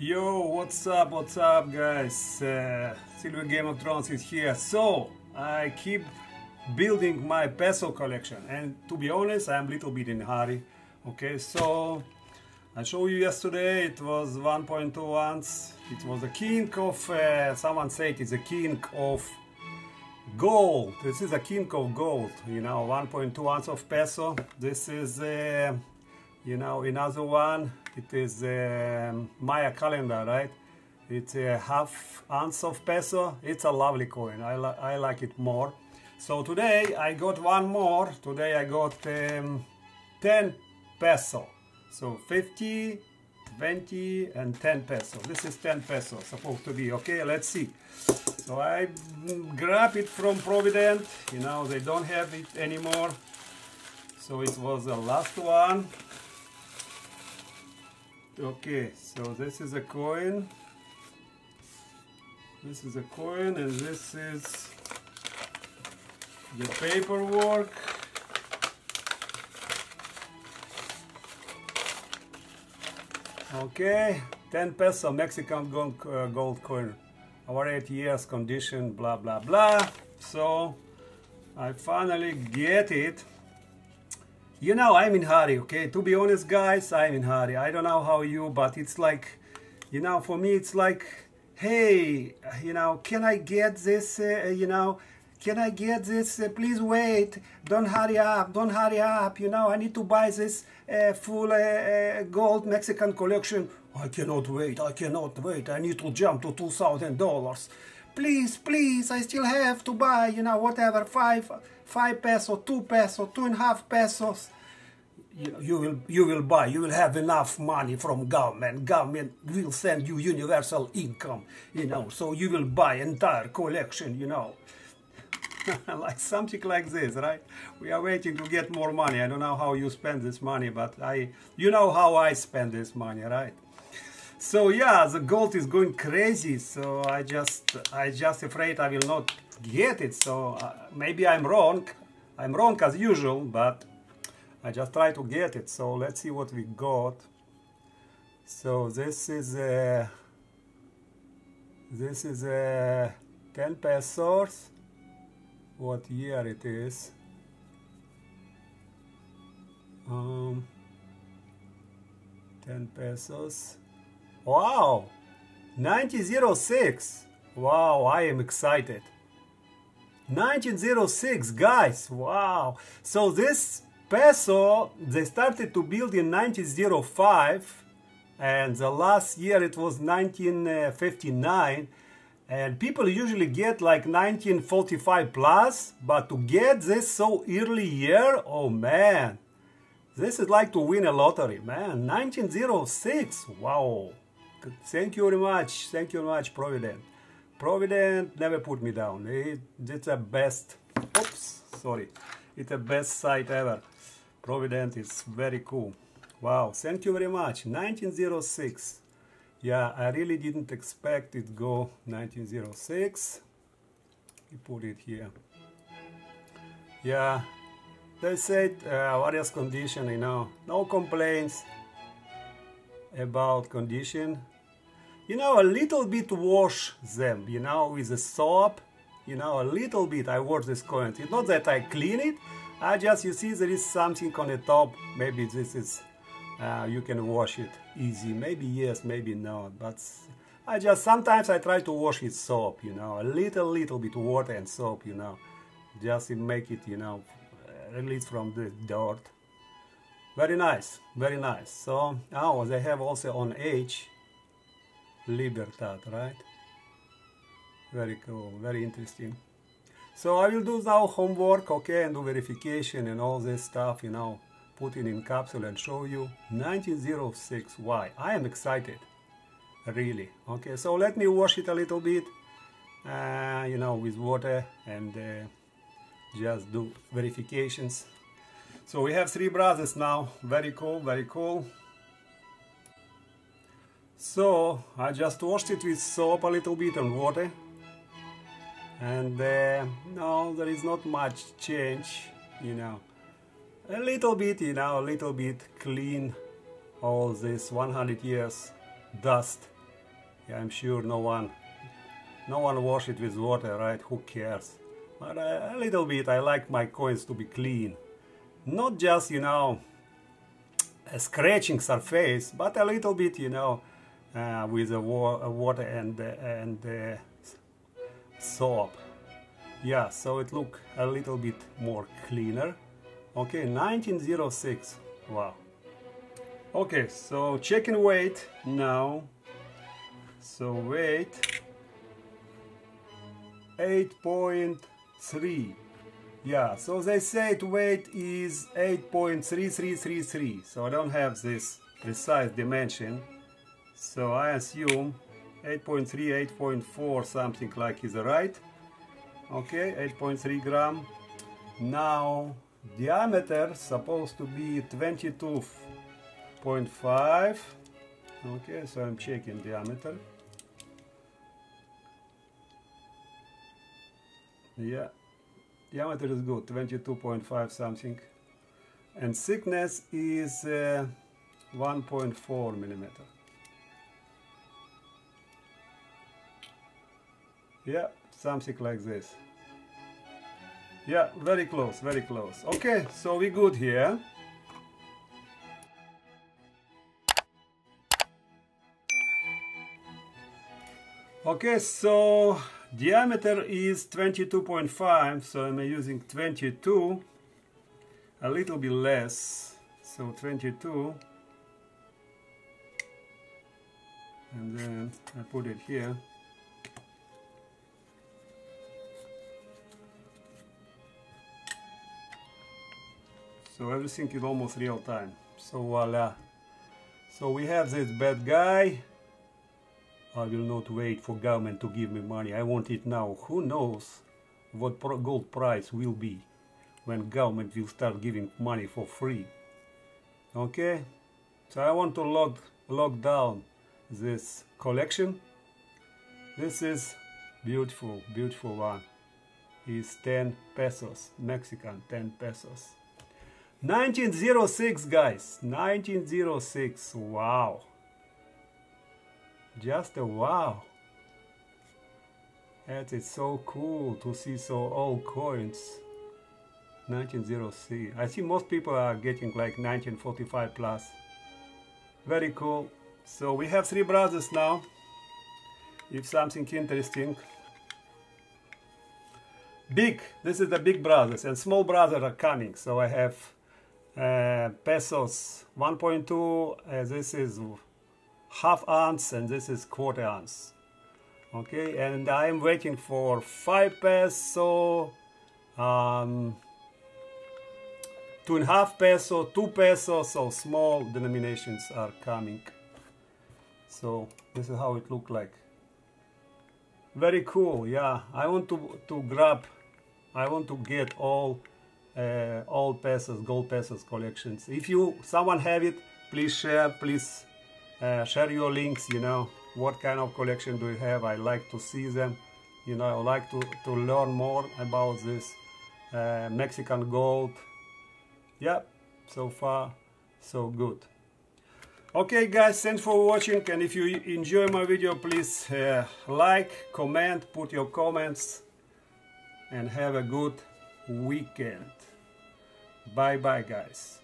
Yo, what's up, what's up, guys? Uh, Silver Game of Thrones is here. So, I keep building my peso collection, and to be honest, I'm a little bit in a hurry. Okay, so I showed you yesterday it was 1.2 ounce. It was a king of, uh, someone said it's a king of gold. This is a king of gold, you know, 1.2 ounce of peso. This is, uh, you know, another one it is um, Maya calendar, right? It's a half ounce of peso. It's a lovely coin. I, li I like it more. So today I got one more. Today I got um, 10 peso. So 50, 20 and 10 peso. This is 10 peso supposed to be. Okay, let's see. So I grab it from Provident. You know, they don't have it anymore. So it was the last one okay so this is a coin. This is a coin and this is the paperwork. Okay 10 peso Mexican gold, uh, gold coin. Our 8 years condition blah blah blah. So I finally get it you know, I'm in hurry, okay? To be honest, guys, I'm in hurry. I don't know how you, but it's like, you know, for me, it's like, hey, you know, can I get this, uh, you know, can I get this? Uh, please wait. Don't hurry up. Don't hurry up. You know, I need to buy this uh, full uh, uh gold Mexican collection. I cannot wait. I cannot wait. I need to jump to $2,000. Please, please, I still have to buy, you know, whatever, five, five peso, two peso, two and a half pesos. You, you will you will buy you will have enough money from government. Government will send you universal income you know so you will buy entire collection you know. Like something like this right? We are waiting to get more money. I don't know how you spend this money but i you know how i spend this money right? So yeah the gold is going crazy so i just i just afraid i will not get it so uh, maybe i'm wrong. I'm wrong as usual but i just try to get it so let's see what we got. So this is a this is a 10 pesos. What year it is? Um 10 pesos. Wow, 1906. Wow, I am excited. 1906, guys, wow. So this peso, they started to build in 1905 and the last year it was 1959 and people usually get like 1945 plus but to get this so early year oh man this is like to win a lottery man 1906 wow Thank you very much. Thank you very much, Provident. Provident never put me down. It, it's the best. Oops, sorry. It's the best site ever. Provident is very cool. Wow, thank you very much. 1906. Yeah, I really didn't expect it go 1906. We put it here. Yeah, they said uh, various condition, you know, no complaints about condition you know a little bit wash them you know with a soap. You know a little bit I wash this coin it's not that I clean it. I just you see there is something on the top. Maybe this is uh, you can wash it easy. Maybe yes maybe no, but I just sometimes I try to wash it soap you know a little little bit water and soap you know just to make it you know release from the dirt. Very nice very nice. So oh they have also onza libertad right? Very cool very interesting. So i will do now homework okay and do verification and all this stuff you know put it in capsule and show you. 1906 why? I am excited really okay? So let me wash it a little bit uh, you know with water and uh, just do verifications. So we have three brothers now. Very cool, very cool. So I just washed it with soap a little bit and water. And uh, no, there is not much change, you know. A little bit, you know, a little bit clean all this 100 years dust yeah, I'm sure no one no one wash it with water right who cares but uh, a little bit I like my coins to be clean not just you know a scratching surface but a little bit you know Uh, with the wa uh, water and uh, and soap. Yeah so it look a little bit more cleaner. Okay 1906 wow. Okay so checking weight now. So weight 8.3 yeah so they said weight is 8.3333 so I don't have this precise dimension so I assume 8.3 8.4 something like is right. Okay 8.3 gram. Now diameter supposed to be 22.5 okay so I'm checking diameter. Yeah diameter is good 22.5 something. And thickness is uh, 1.4 millimeter yeah something like this. Yeah very close very close. Okay so we good here. Okay so diameter is 22.5 so I'm using 22 a little bit less so 22 and then I put it here so everything is almost real time so voila so we have this bad guy I will not wait for government to give me money. I want it now. Who knows what gold price will be when government will start giving money for free. Okay? So I want to lock, lock down this collection. This is beautiful, beautiful one. Is 10 pesos, Mexican 10 pesos. 1906 guys, 1906, wow. Just a wow. That is so cool to see so old coins. 1906. I see most people are getting like 1945 plus. Very cool. So we have three brothers now. If something interesting. Big. This is the big brothers and small brothers are coming. So I have uh, pesos 1.2 uh, this is half ounce and this is quarter ounce. Okay and I'm waiting for 5 peso um, two and a half peso two pesos so small denominations are coming. So this is how it look like. Very cool yeah. I want to to grab I want to get all uh, all pesos gold pesos collections. If you someone have it please share please uh, share your links you know what kind of collection do you have? I like to see them you know I like to, to learn more about this uh, Mexican gold. Yeah so far so good. Okay guys thanks for watching and if you enjoy my video please uh, like comment put your comments and have a good weekend. Bye bye guys